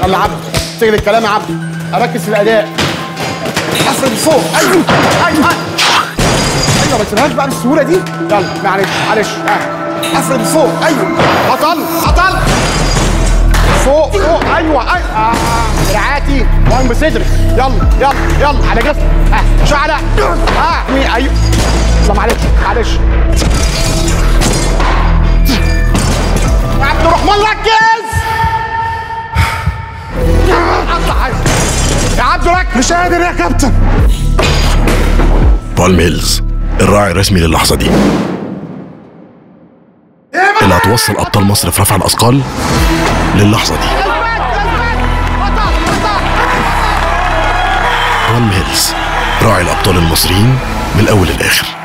يلا عبد سجل الكلام يا عبد. أركز في الأداء. افرد فوق أيوه أيوه أيوه. ما تسيبهاش بقى بالسهولة دي. يلا معلش معلش. ها افرد فوق أيوه. بطل بطل. فوق فوق. أيوه أيوه. آه. دراعاتي وان بصدرك يلا يلا يلا. على جسمك ها شعلة. ها مين أيوه. لا معلش معلش. عبد الرحمن ركز. ركز مش قادر يا كابتن. بالم هيلز الراعي الرسمي للحظة دي. اللي هتوصل أبطال مصر في رفع الأثقال للحظة دي. بالم هيلز راعي الأبطال المصريين من الأول للآخر.